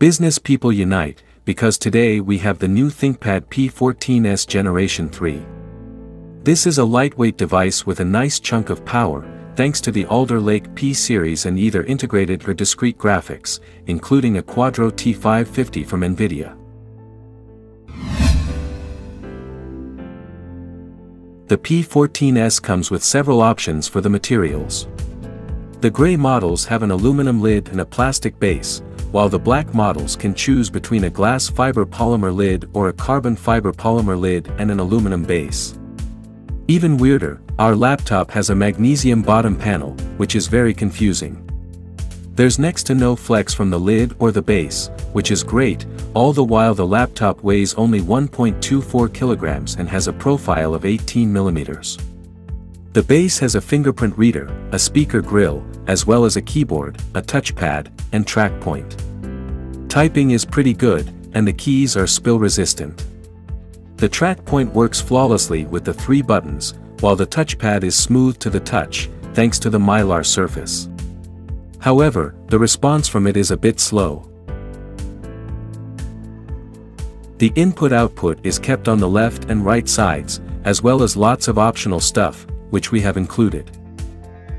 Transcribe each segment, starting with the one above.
Business people unite, because today we have the new ThinkPad P14s Generation 3. This is a lightweight device with a nice chunk of power, thanks to the Alder Lake P series and either integrated or discrete graphics, including a Quadro T550 from NVIDIA. The P14s comes with several options for the materials. The gray models have an aluminum lid and a plastic base, while the black models can choose between a glass fiber polymer lid or a carbon fiber polymer lid and an aluminum base. Even weirder, our laptop has a magnesium bottom panel, which is very confusing. There's next to no flex from the lid or the base, which is great, all the while the laptop weighs only 1.24 kilograms and has a profile of 18 millimeters. The base has a fingerprint reader, a speaker grill, as well as a keyboard, a touchpad, and track point. Typing is pretty good, and the keys are spill resistant. The track point works flawlessly with the three buttons, while the touchpad is smooth to the touch, thanks to the mylar surface. However, the response from it is a bit slow. The input-output is kept on the left and right sides, as well as lots of optional stuff, which we have included.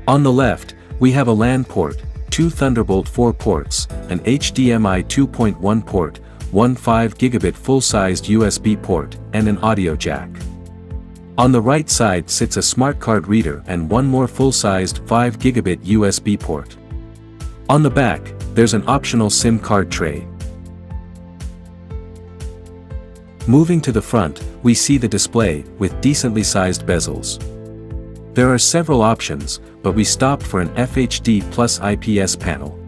On the left, we have a LAN port, two Thunderbolt 4 ports, an HDMI 2.1 port, one 5 gigabit full-sized USB port, and an audio jack. On the right side sits a smart card reader and one more full-sized 5 gigabit USB port. On the back, there's an optional SIM card tray. Moving to the front, we see the display, with decently sized bezels. There are several options, but we stopped for an FHD plus IPS panel.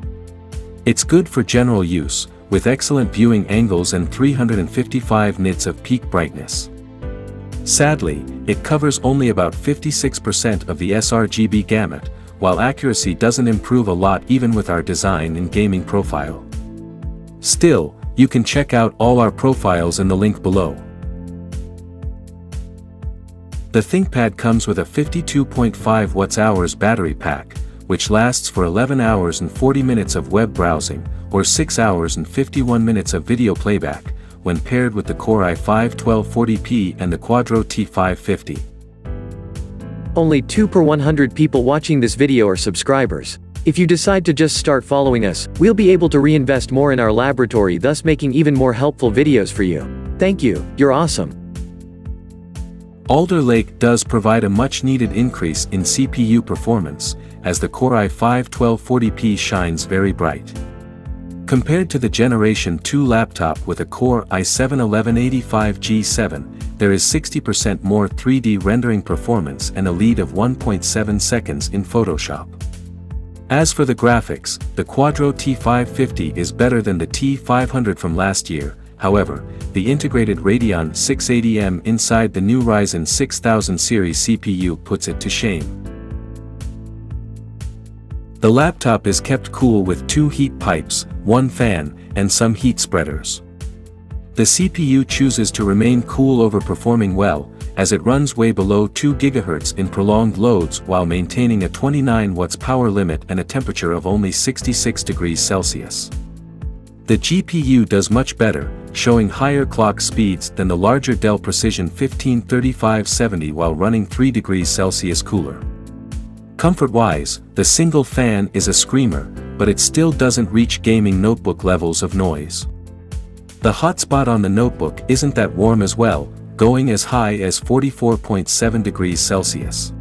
It's good for general use, with excellent viewing angles and 355 nits of peak brightness. Sadly, it covers only about 56% of the sRGB gamut, while accuracy doesn't improve a lot even with our design and gaming profile. Still, you can check out all our profiles in the link below. The ThinkPad comes with a 52.5 Wh battery pack, which lasts for 11 hours and 40 minutes of web browsing, or 6 hours and 51 minutes of video playback, when paired with the Core i5 1240p and the Quadro T550. Only 2 per 100 people watching this video are subscribers. If you decide to just start following us, we'll be able to reinvest more in our laboratory thus making even more helpful videos for you. Thank you, you're awesome. Alder Lake does provide a much-needed increase in CPU performance, as the Core i5 1240p shines very bright. Compared to the Generation 2 laptop with a Core i7-1185G7, there is 60% more 3D rendering performance and a lead of 1.7 seconds in Photoshop. As for the graphics, the Quadro T550 is better than the T500 from last year, However, the integrated Radeon 680M inside the new Ryzen 6000 series CPU puts it to shame. The laptop is kept cool with two heat pipes, one fan, and some heat spreaders. The CPU chooses to remain cool over performing well, as it runs way below 2 GHz in prolonged loads while maintaining a 29 watts power limit and a temperature of only 66 degrees Celsius. The GPU does much better, showing higher clock speeds than the larger Dell Precision 153570 while running 3 degrees Celsius cooler. Comfort-wise, the single fan is a screamer, but it still doesn't reach gaming notebook levels of noise. The hotspot on the notebook isn't that warm as well, going as high as 44.7 degrees Celsius.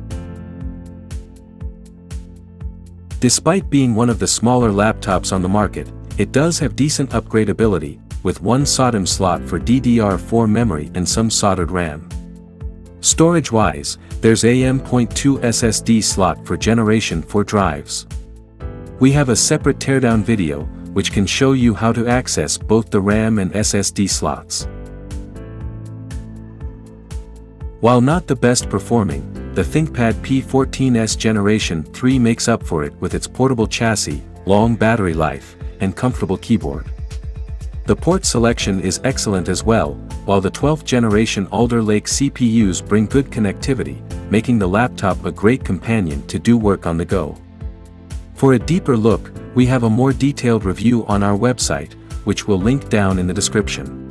Despite being one of the smaller laptops on the market, it does have decent upgradability, with one SODIMM slot for DDR4 memory and some soldered RAM. Storage-wise, there's AM.2 SSD slot for Generation 4 drives. We have a separate teardown video, which can show you how to access both the RAM and SSD slots. While not the best performing, the ThinkPad P14s Generation 3 makes up for it with its portable chassis, long battery life, and comfortable keyboard. The port selection is excellent as well, while the 12th generation Alder Lake CPUs bring good connectivity, making the laptop a great companion to do work on the go. For a deeper look, we have a more detailed review on our website, which we'll link down in the description.